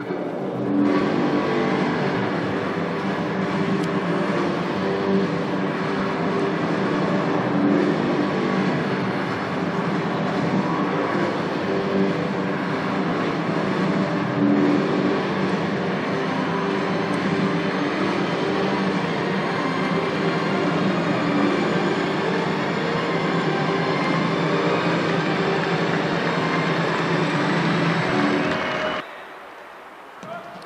you Good.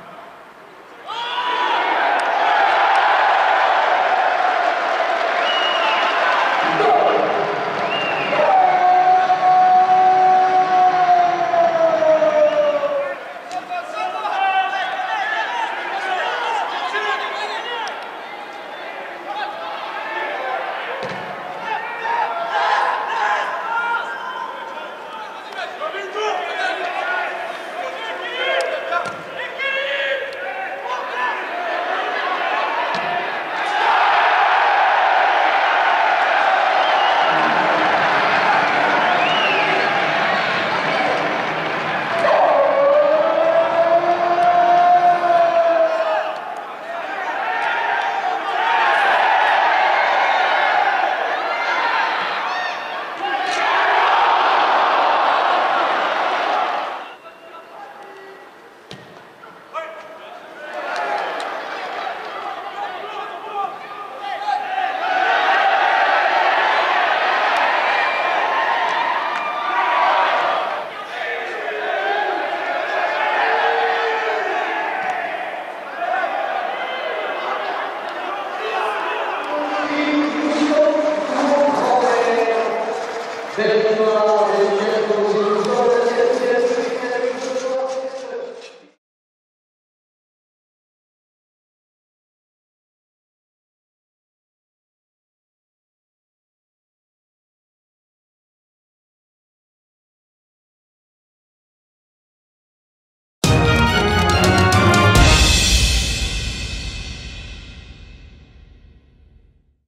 Debe que